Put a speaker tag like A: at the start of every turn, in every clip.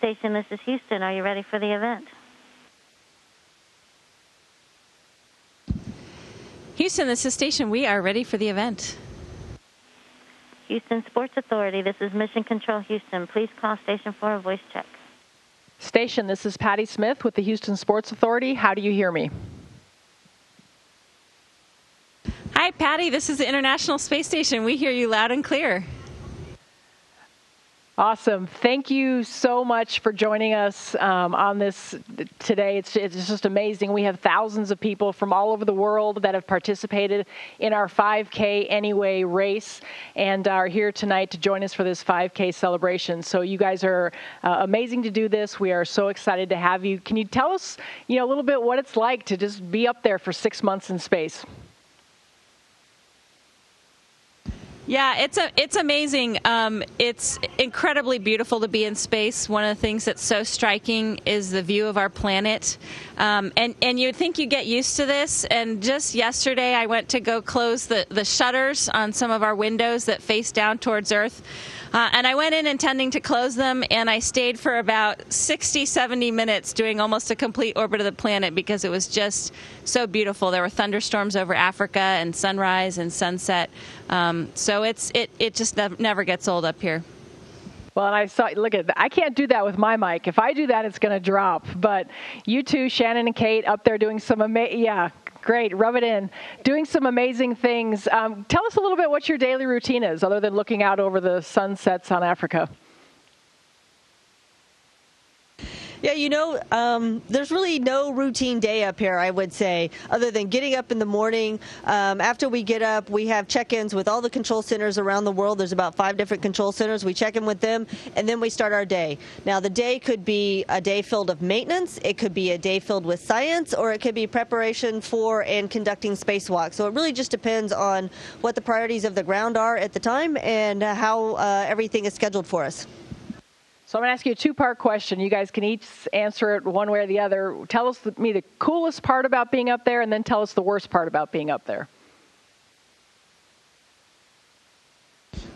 A: station, this is Houston. Are you ready for the event?
B: Houston, this is station. We are ready for the event.
A: Houston Sports Authority, this is Mission Control Houston. Please call station for a voice check.
C: Station, this is Patty Smith with the Houston Sports Authority. How do you hear me?
B: Hi, Patty. This is the International Space Station. We hear you loud and clear.
C: Awesome. Thank you so much for joining us um, on this today. It's, it's just amazing. We have thousands of people from all over the world that have participated in our 5K Anyway race and are here tonight to join us for this 5K celebration. So you guys are uh, amazing to do this. We are so excited to have you. Can you tell us, you know, a little bit what it's like to just be up there for six months in space?
B: Yeah, it's a, it's amazing. Um, it's incredibly beautiful to be in space. One of the things that's so striking is the view of our planet. Um, and and you'd think you get used to this. And just yesterday, I went to go close the, the shutters on some of our windows that face down towards Earth. Uh, and I went in intending to close them, and I stayed for about 60, 70 minutes doing almost a complete orbit of the planet because it was just so beautiful. There were thunderstorms over Africa and sunrise and sunset. Um, so it's it, it just never gets old up here.
C: Well, and I saw, look at that. I can't do that with my mic. If I do that, it's going to drop. But you two, Shannon and Kate, up there doing some amazing, yeah, Great, rub it in. Doing some amazing things. Um, tell us a little bit what your daily routine is, other than looking out over the sunsets on Africa.
D: Yeah, you know, um, there's really no routine day up here, I would say, other than getting up in the morning. Um, after we get up, we have check ins with all the control centers around the world. There's about five different control centers. We check in with them, and then we start our day. Now, the day could be a day filled of maintenance, it could be a day filled with science, or it could be preparation for and conducting spacewalks. So it really just depends on what the priorities of the ground are at the time and how uh, everything is scheduled for us.
C: So I'm going to ask you a two-part question. You guys can each answer it one way or the other. Tell us the, me the coolest part about being up there, and then tell us the worst part about being up there.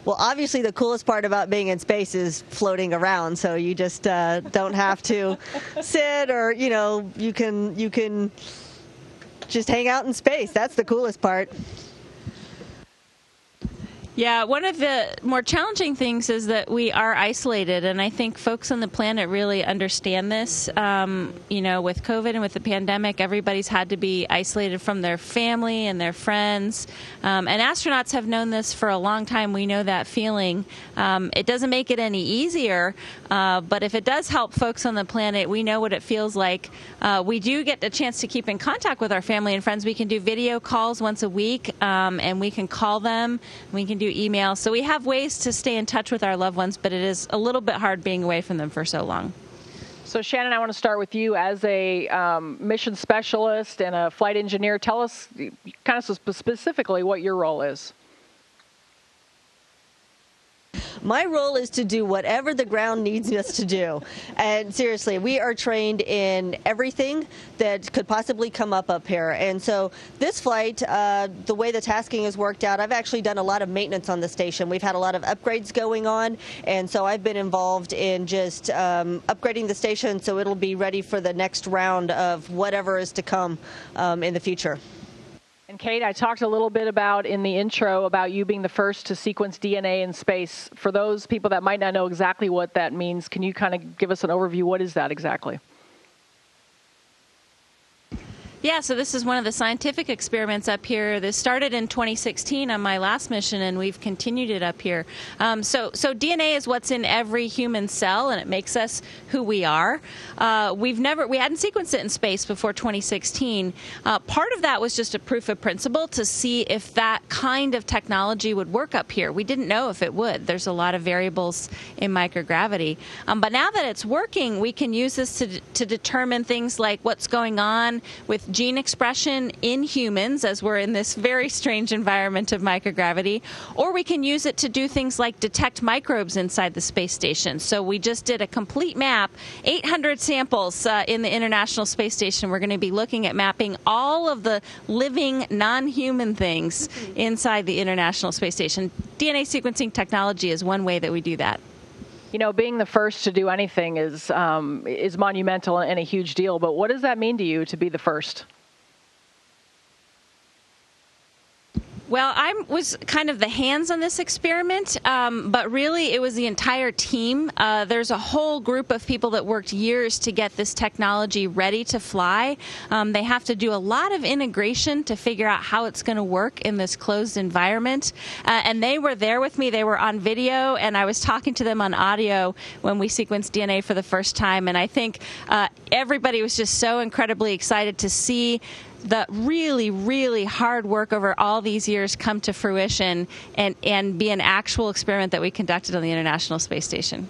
D: Well, obviously, the coolest part about being in space is floating around. So you just uh, don't have to sit, or you know, you can you can just hang out in space. That's the coolest part.
B: Yeah, one of the more challenging things is that we are isolated, and I think folks on the planet really understand this. Um, you know, with COVID and with the pandemic, everybody's had to be isolated from their family and their friends. Um, and astronauts have known this for a long time. We know that feeling. Um, it doesn't make it any easier, uh, but if it does help folks on the planet, we know what it feels like. Uh, we do get a chance to keep in contact with our family and friends. We can do video calls once a week, um, and we can call them. We can do do email. So we have ways to stay in touch with our loved ones, but it is a little bit hard being away from them for so long.
C: So, Shannon, I want to start with you as a um, mission specialist and a flight engineer. Tell us kind of specifically what your role is.
D: My role is to do whatever the ground needs us to do. And seriously, we are trained in everything that could possibly come up up here. And so this flight, uh, the way the tasking is worked out, I've actually done a lot of maintenance on the station. We've had a lot of upgrades going on. And so I've been involved in just um, upgrading the station so it'll be ready for the next round of whatever is to come um, in the future.
C: And Kate, I talked a little bit about in the intro about you being the first to sequence DNA in space. For those people that might not know exactly what that means, can you kind of give us an overview? What is that exactly?
B: Yeah, so this is one of the scientific experiments up here. This started in 2016 on my last mission, and we've continued it up here. Um, so, so DNA is what's in every human cell, and it makes us who we are. Uh, we've never, we hadn't sequenced it in space before 2016. Uh, part of that was just a proof of principle to see if that kind of technology would work up here. We didn't know if it would. There's a lot of variables in microgravity, um, but now that it's working, we can use this to to determine things like what's going on with gene expression in humans, as we're in this very strange environment of microgravity, or we can use it to do things like detect microbes inside the space station. So we just did a complete map, 800 samples uh, in the International Space Station. We're going to be looking at mapping all of the living non human things inside the International Space Station. DNA sequencing technology is one way that we do that.
C: You know, being the first to do anything is um, is monumental and a huge deal. But what does that mean to you to be the first?
B: Well, I was kind of the hands on this experiment, um, but really it was the entire team. Uh, there's a whole group of people that worked years to get this technology ready to fly. Um, they have to do a lot of integration to figure out how it's going to work in this closed environment. Uh, and they were there with me. They were on video, and I was talking to them on audio when we sequenced DNA for the first time. And I think uh, everybody was just so incredibly excited to see the really, really hard work over all these years come to fruition and, and be an actual experiment that we conducted on the International Space Station.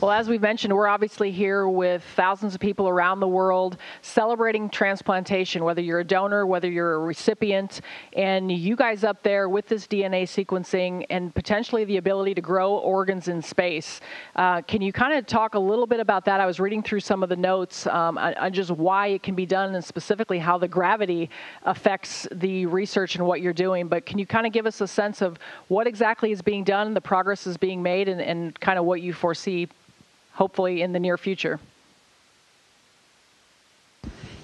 C: Well, as we've mentioned, we're obviously here with thousands of people around the world celebrating transplantation, whether you're a donor, whether you're a recipient, and you guys up there with this DNA sequencing and potentially the ability to grow organs in space. Uh, can you kind of talk a little bit about that? I was reading through some of the notes um, on, on just why it can be done and specifically how the gravity affects the research and what you're doing. But can you kind of give us a sense of what exactly is being done, the progress is being made, and, and kind of what you foresee hopefully in the near future.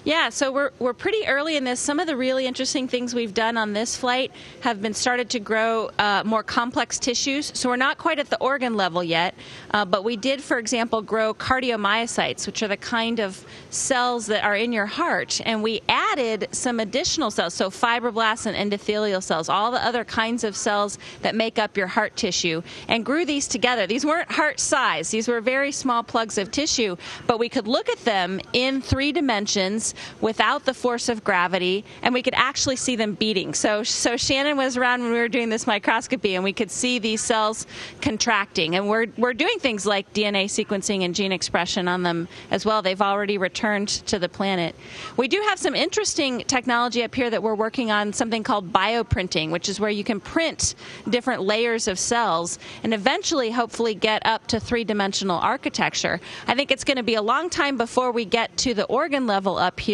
B: Yeah, so we're, we're pretty early in this. Some of the really interesting things we've done on this flight have been started to grow uh, more complex tissues. So we're not quite at the organ level yet, uh, but we did, for example, grow cardiomyocytes, which are the kind of cells that are in your heart. And we added some additional cells, so fibroblasts and endothelial cells, all the other kinds of cells that make up your heart tissue, and grew these together. These weren't heart size, these were very small plugs of tissue, but we could look at them in three dimensions without the force of gravity, and we could actually see them beating. So, so Shannon was around when we were doing this microscopy, and we could see these cells contracting. And we're, we're doing things like DNA sequencing and gene expression on them as well. They've already returned to the planet. We do have some interesting technology up here that we're working on, something called bioprinting, which is where you can print different layers of cells and eventually, hopefully, get up to three dimensional architecture. I think it's going to be a long time before we get to the organ level up here,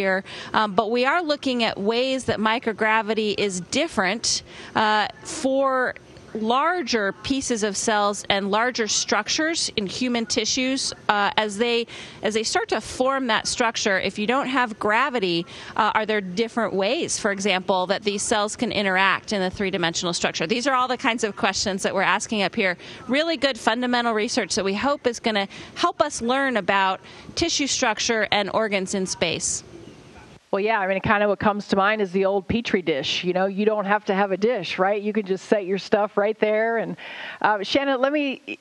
B: um, but we are looking at ways that microgravity is different uh, for larger pieces of cells and larger structures in human tissues uh, as they as they start to form that structure if you don't have gravity uh, are there different ways for example that these cells can interact in the three-dimensional structure? These are all the kinds of questions that we're asking up here. Really good fundamental research that we hope is going to help us learn about tissue structure and organs in space
C: well, yeah, I mean, kind of what comes to mind is the old petri dish. You know, you don't have to have a dish, right? You can just set your stuff right there. And uh, Shannon, let me.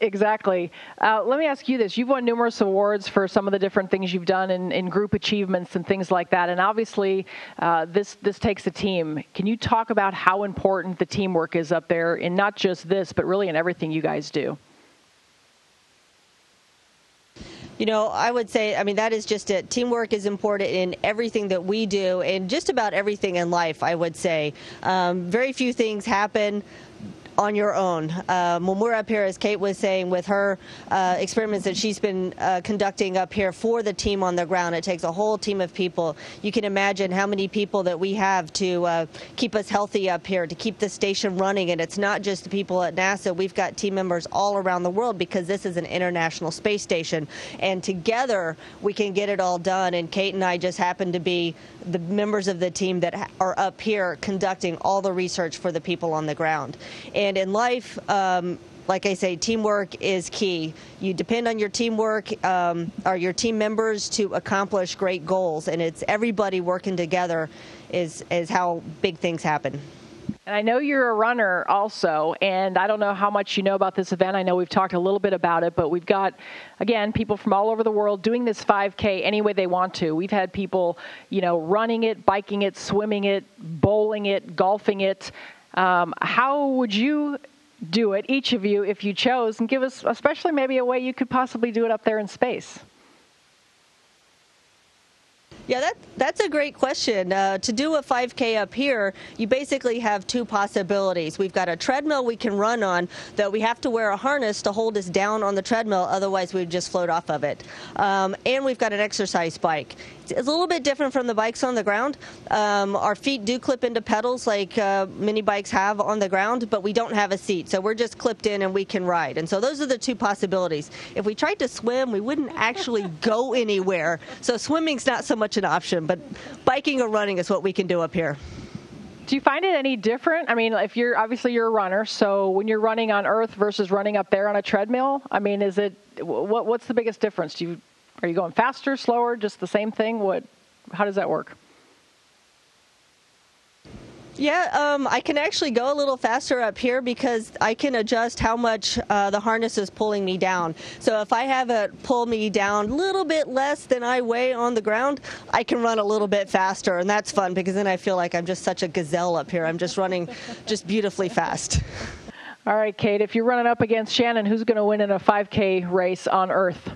C: Exactly. Uh, let me ask you this. You've won numerous awards for some of the different things you've done in, in group achievements and things like that. And obviously, uh, this, this takes a team. Can you talk about how important the teamwork is up there in not just this, but really in everything you guys do?
D: You know, I would say, I mean, that is just it. Teamwork is important in everything that we do and just about everything in life, I would say. Um, very few things happen on your own. Um, when we're up here, as Kate was saying, with her uh, experiments that she's been uh, conducting up here for the team on the ground, it takes a whole team of people. You can imagine how many people that we have to uh, keep us healthy up here, to keep the station running. And it's not just the people at NASA. We've got team members all around the world because this is an international space station. And together, we can get it all done. And Kate and I just happen to be the members of the team that are up here conducting all the research for the people on the ground. And in life, um, like I say, teamwork is key. You depend on your teamwork um, or your team members to accomplish great goals, and it's everybody working together is is how big things happen.
C: And I know you're a runner also, and I don't know how much you know about this event. I know we've talked a little bit about it, but we've got, again, people from all over the world doing this 5K any way they want to. We've had people, you know, running it, biking it, swimming it, bowling it, golfing it. Um, how would you do it, each of you, if you chose, and give us, especially maybe a way you could possibly do it up there in space?
D: Yeah, that that's a great question. Uh, to do a 5K up here, you basically have two possibilities. We've got a treadmill we can run on, though we have to wear a harness to hold us down on the treadmill, otherwise we'd just float off of it. Um, and we've got an exercise bike. It's a little bit different from the bikes on the ground. Um, our feet do clip into pedals like uh, many bikes have on the ground, but we don't have a seat, so we're just clipped in and we can ride. And so those are the two possibilities. If we tried to swim, we wouldn't actually go anywhere. So swimming's not so much an option, but biking or running is what we can do up here.
C: Do you find it any different? I mean, if you're obviously you're a runner, so when you're running on Earth versus running up there on a treadmill, I mean, is it what, what's the biggest difference? Do you are you going faster, slower, just the same thing? What? How does that work?
D: Yeah, um, I can actually go a little faster up here because I can adjust how much uh, the harness is pulling me down. So if I have it pull me down a little bit less than I weigh on the ground, I can run a little bit faster, and that's fun because then I feel like I'm just such a gazelle up here. I'm just running just beautifully fast.
C: All right, Kate, if you're running up against Shannon, who's going to win in a 5K race on Earth?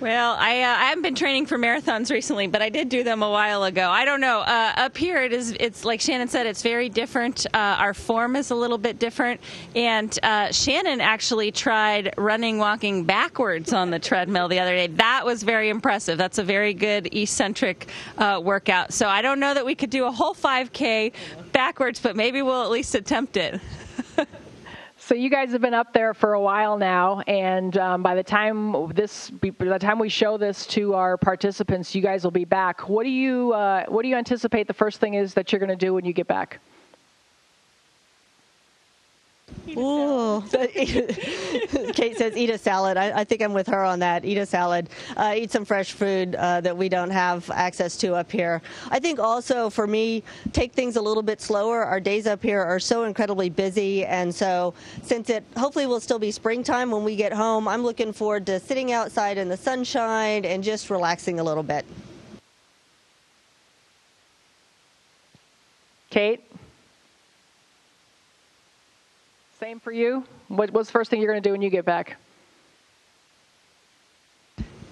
B: Well, I, uh, I haven't been training for marathons recently, but I did do them a while ago. I don't know. Uh, up here, it is. It's like Shannon said. It's very different. Uh, our form is a little bit different, and uh, Shannon actually tried running, walking backwards on the treadmill the other day. That was very impressive. That's a very good eccentric uh, workout. So I don't know that we could do a whole 5K backwards, but maybe we'll at least attempt it.
C: So you guys have been up there for a while now, and um, by the time this, by the time we show this to our participants, you guys will be back. What do you, uh, what do you anticipate the first thing is that you're going to do when you get back?
D: Kate says, eat a salad. I, I, think I'm with her on that. Eat a salad. Uh, eat some fresh food uh, that we don't have access to up here. I think also for me, take things a little bit slower. Our days up here are so incredibly busy. And so, since it hopefully will still be springtime when we get home, I'm looking forward to sitting outside in the sunshine and just relaxing a little bit.
C: Kate? Same for you? What, what's the first thing you're going to do when you get back?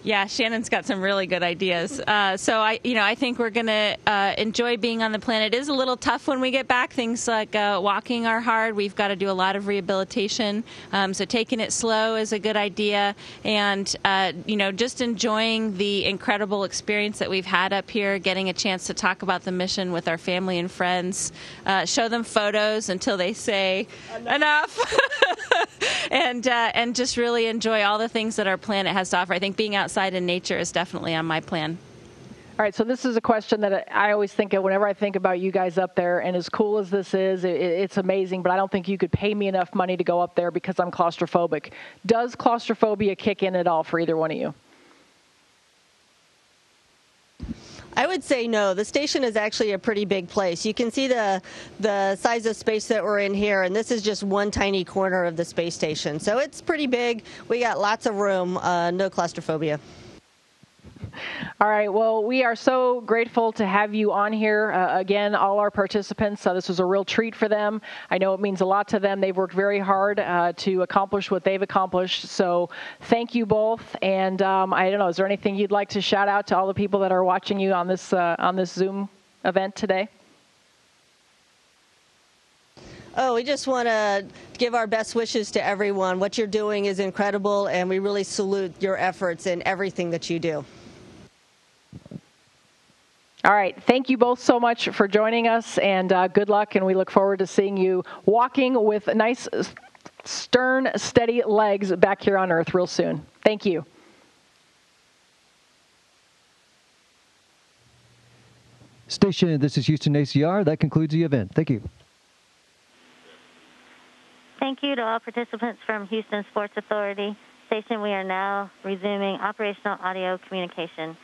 B: Yeah, Shannon's got some really good ideas. Uh, so I, you know, I think we're gonna uh, enjoy being on the planet. It is a little tough when we get back. Things like uh, walking are hard. We've got to do a lot of rehabilitation. Um, so taking it slow is a good idea, and uh, you know, just enjoying the incredible experience that we've had up here. Getting a chance to talk about the mission with our family and friends, uh, show them photos until they say enough, enough. and uh, and just really enjoy all the things that our planet has to offer. I think being out outside in nature is definitely on my plan.
C: All right, so this is a question that I always think of whenever I think about you guys up there. And as cool as this is, it, it's amazing, but I don't think you could pay me enough money to go up there because I'm claustrophobic. Does claustrophobia kick in at all for either one of you?
D: I would say no. The station is actually a pretty big place. You can see the the size of space that we're in here, and this is just one tiny corner of the space station. So it's pretty big. We got lots of room. Uh, no claustrophobia.
C: All right. Well, we are so grateful to have you on here. Uh, again, all our participants, So this was a real treat for them. I know it means a lot to them. They've worked very hard uh, to accomplish what they've accomplished. So thank you both. And um, I don't know, is there anything you'd like to shout out to all the people that are watching you on this, uh, on this Zoom event today?
D: Oh, we just want to give our best wishes to everyone. What you're doing is incredible, and we really salute your efforts in everything that you do.
C: All right. Thank you both so much for joining us, and uh, good luck. And we look forward to seeing you walking with nice, stern, steady legs back here on Earth real soon. Thank you.
E: Station, this is Houston ACR. That concludes the event. Thank you.
A: Thank you to all participants from Houston Sports Authority. Station, we are now resuming operational audio communication.